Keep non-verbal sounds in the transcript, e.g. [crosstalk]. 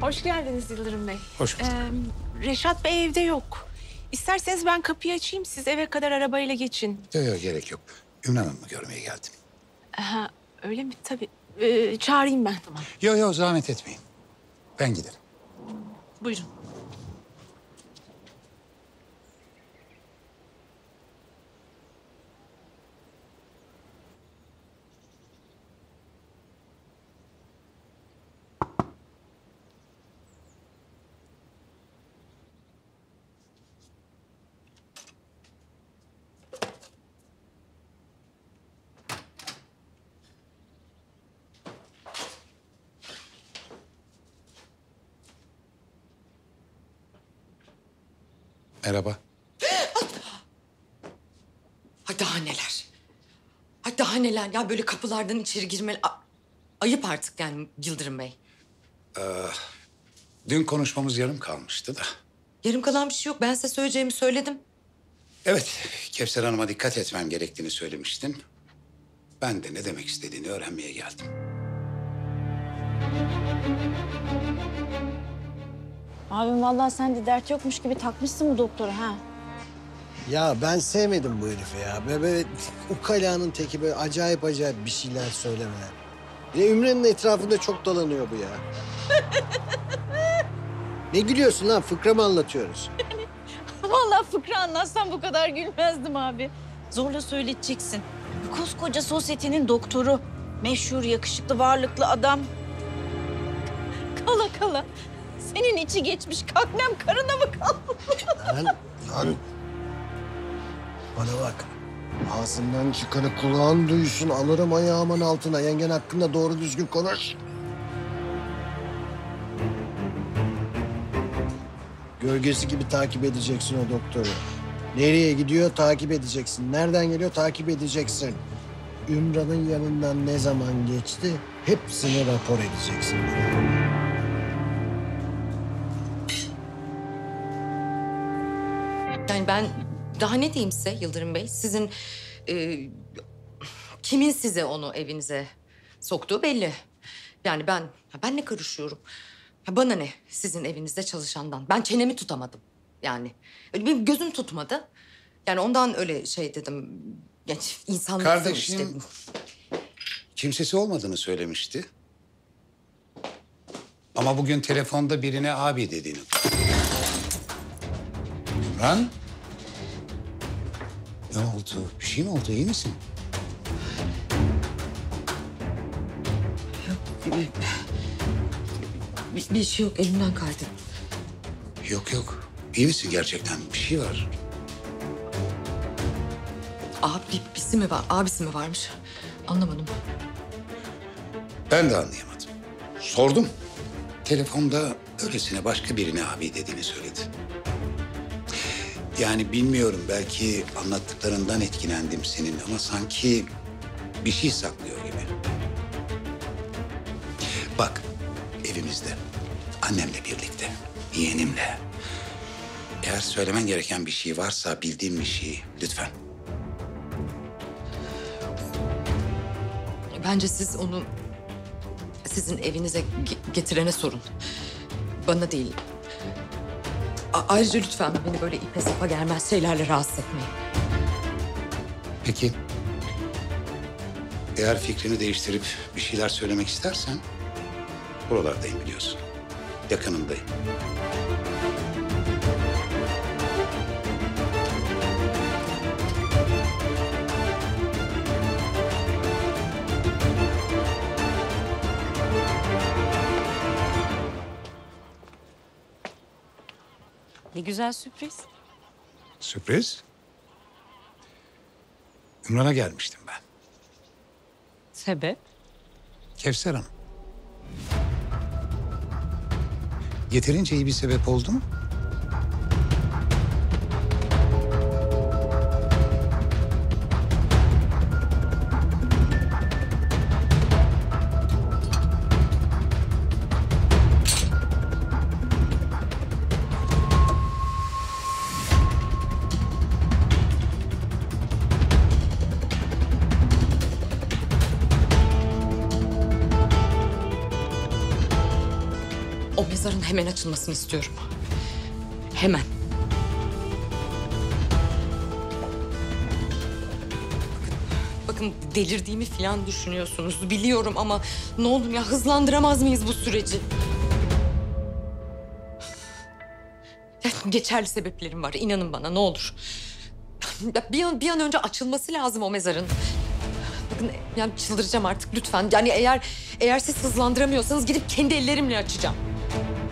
Hoş geldiniz Yıldırım Bey. Hoş bulduk. Ee, Reşat Bey evde yok. İsterseniz ben kapıyı açayım, siz eve kadar arabayla geçin. Yok yok gerek yok. Ümran Hanım'ı görmeye geldim. Ha, öyle mi? Tabii. Ee, çağırayım ben. Tamam. Yok yok zahmet etmeyin. Ben giderim. Buyurun. Merhaba. Ay daha neler. Ay daha neler ya böyle kapılardan içeri girmeli. A- ayıp artık yani Yıldırım Bey. Dün konuşmamız yarım kalmıştı da. Yarım kalan bir şey yok. Ben size söyleyeceğimi söyledim. Evet, Kevser Hanım'a dikkat etmem gerektiğini söylemiştin. Ben de ne demek istediğini öğrenmeye geldim. Abim vallahi sen de dert yokmuş gibi takmışsın bu doktora ha. Ya ben sevmedim bu herifi ya. Böyle, böyle ukalanın teki böyle acayip acayip bir şeyler söylemeler. Bir de Ümre'nin etrafında çok dolanıyor bu ya. [laughs] ne gülüyorsun lan? Fıkra mı anlatıyoruz? Vallahi fıkra anlatsam bu kadar gülmezdim abi. Zorla söyleteceksin. Bu koskoca sosyetenin doktoru. Meşhur, yakışıklı, varlıklı adam. [laughs] Kala kala. Senin içi geçmiş kaknem karına mı kaldı? Lan, lan. Bana bak. Ağzından çıkanı kulağın duysun. Alırım ayağımın altına. Yengen hakkında doğru düzgün konuş. Gölgesi gibi takip edeceksin o doktoru. Nereye gidiyor takip edeceksin. Nereden geliyor takip edeceksin. Ümran'ın yanından ne zaman geçti hepsini rapor edeceksin. Yani ben daha ne diyeyim size Yıldırım Bey? Sizin e, kimin size onu evinize soktuğu belli. Yani ben ben ne karışıyorum? Bana ne sizin evinizde çalışandan? Ben çenemi tutamadım. Yani öyle benim gözüm tutmadı. Yani ondan öyle şey dedim. Yani insanlık Kardeşim- dedim. Kimsesi olmadığını söylemişti. Ama bugün telefonda birine abi dediğini. Ümran? Ne oldu? Bir şey mi oldu? İyi misin? Bir, bir şey yok elimden kaydı. Yok yok. İyi misin gerçekten? Bir şey var. Abisi mi var? Abisi mi varmış? Anlamadım. Ben de anlayamadım. Sordum. Telefonda öylesine başka birine abi dediğini söyledi. Yani bilmiyorum belki anlattıklarından etkilendim senin ama sanki bir şey saklıyor gibi. Bak evimizde annemle birlikte yeğenimle eğer söylemen gereken bir şey varsa bildiğim bir şey lütfen. Bence siz onu sizin evinize ge- getirene sorun. Bana değil. A- ayrıca lütfen beni böyle ipe sapa gelmez şeylerle rahatsız etmeyin. Peki. Eğer fikrini değiştirip bir şeyler söylemek istersen buralardayım biliyorsun. Yakınındayım. Ne güzel sürpriz. Sürpriz. Ümran'a gelmiştim ben. Sebep? Kevser Hanım. Yeterince iyi bir sebep oldu mu? O mezarın hemen açılmasını istiyorum. Hemen. Bakın delirdiğimi falan düşünüyorsunuz biliyorum ama ne olur ya hızlandıramaz mıyız bu süreci? Geçerli sebeplerim var inanın bana ne olur. Bir an, bir an önce açılması lazım o mezarın. Bakın yani çıldıracağım artık lütfen. Yani eğer eğer siz hızlandıramıyorsanız gidip kendi ellerimle açacağım. thank you